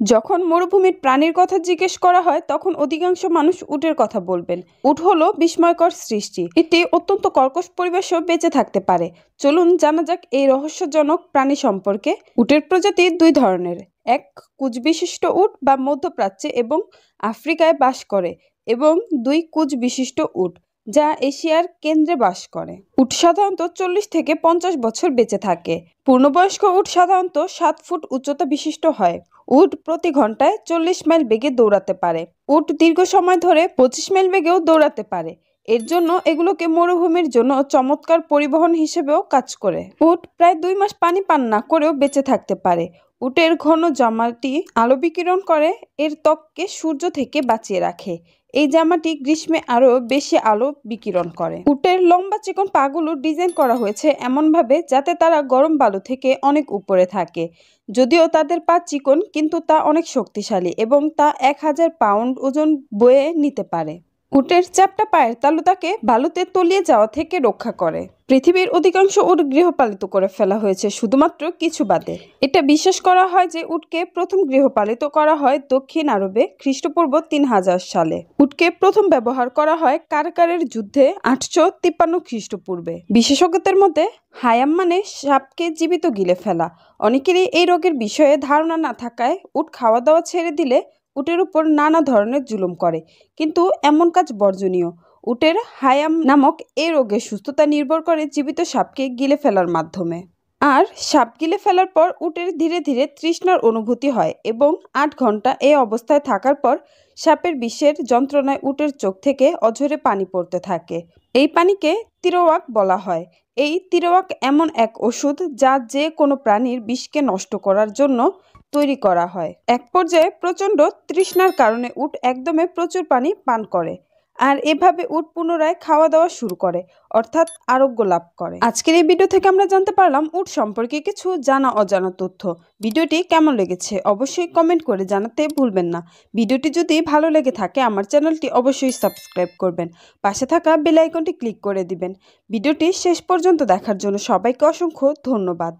যখন মরুভূমির প্রাণীর কথা জিজ্ঞেস করা হয়, তখন অধিকাংশ মানুষ উটের কথা বলবেন। উট হলো বিস্ময়কর সৃষ্টি। এটি অত্যন্ত কর্কশ পরিবেশেও বেঁচে থাকতে পারে। চলুন জানা যাক এই রহস্যজনক প্রাণী সম্পর্কে। উটের প্রজাতি দুই ধরনের। এক কুচবিশিষ্ট উট বা মধ্যপ্রাচ্যে এবং আফ্রিকায় বাস করে এবং দুই কুচ বিশিষ্ট উট, যা এশিয়ার কেন্দ্রে বাস করে। উট সাধারণত চল্লিশ থেকে পঞ্চাশ বছর বেঁচে থাকে। পূর্ণবয়স্ক উট সাধারণত সাত ফুট উচ্চতা বিশিষ্ট হয়। উট প্রতি ঘন্টায় চল্লিশ মাইল বেগে দৌড়াতে পারে। উট দীর্ঘ সময় ধরে পঁচিশ মাইল বেগেও দৌড়াতে পারে। এর জন্য এগুলোকে মরুভূমির জন্য চমৎকার পরিবহন হিসেবেও কাজ করে। উট প্রায় দুই মাস পানি পান না করেও বেঁচে থাকতে পারে। উটের ঘন জামাটি আলো বিকিরণ করে, এর ত্বককে সূর্য থেকে বাঁচিয়ে রাখে। এই জামাটি গ্রীষ্মে আরও বেশি আলো বিকিরণ করে। উটের লম্বা চিকন পাগুলো ডিজাইন করা হয়েছে এমনভাবে যাতে তারা গরম বালু থেকে অনেক উপরে থাকে। যদিও তাদের পা চিকন, কিন্তু তা অনেক শক্তিশালী এবং তা এক হাজার পাউন্ড ওজন বয়ে নিতে পারে। উটের চ্যাপটা পায়ের তালু তাকে বালুতে তলিয়ে যাওয়া থেকে রক্ষা করে। পৃথিবীর অধিকাংশ উট গৃহপালিত করে ফেলা হয়েছে, শুধুমাত্র কিছু বাদে। এটা বিশ্বাস করা হয় যে উটকে প্রথম গৃহপালিত করা হয় দক্ষিণ আরবে খ্রিস্টপূর্ব তিন হাজার সালে। উটকে প্রথম ব্যবহার করা হয় কারকারের যুদ্ধে আটশো তিপ্পান্ন খ্রিস্টপূর্বে। বিশেষজ্ঞদের মধ্যে হায়াম মানে সাপকে জীবিত গিলে ফেলা। অনেকেরই এই রোগের বিষয়ে ধারণা না থাকায় উট খাওয়া দাওয়া ছেড়ে দিলে উটের উপর নানা ধরনের জুলুম করে। কিন্তু এমন কাজ বর্জনীয়। উটের হায়াম নামক এ রোগের সুস্থতা নির্ভর করে জীবিত সাপকে গিলে ফেলার মাধ্যমে। আর সাপ গিলে ফেলার পর উটের ধীরে ধীরে তৃষ্ণার অনুভূতি হয় এবং আট ঘণ্টা এই অবস্থায় থাকার পর সাপের বিষের যন্ত্রণায় উটের চোখ থেকে অঝরে পানি পড়তে থাকে। এই পানিকে তিরোয়াক বলা হয়। এই তিরোয়াক এমন এক ওষুধ যা যে কোনো প্রাণীর বিষকে নষ্ট করার জন্য তৈরি করা হয়। এক পর্যায়ে প্রচণ্ড তৃষ্ণার কারণে উট একদমে প্রচুর পানি পান করে। আর এভাবে উট পুনরায় খাওয়া দাওয়া শুরু করে, অর্থাৎ আরোগ্য লাভ করে। আজকের এই ভিডিও থেকে আমরা জানতে পারলাম উট সম্পর্কে কিছু জানা অজানা তথ্য। ভিডিওটি কেমন লেগেছে অবশ্যই কমেন্ট করে জানাতে ভুলবেন না। ভিডিওটি যদি ভালো লেগে থাকে, আমার চ্যানেলটি অবশ্যই সাবস্ক্রাইব করবেন। পাশে থাকা বেল আইকনটি ক্লিক করে দিবেন। ভিডিওটি শেষ পর্যন্ত দেখার জন্য সবাইকে অসংখ্য ধন্যবাদ।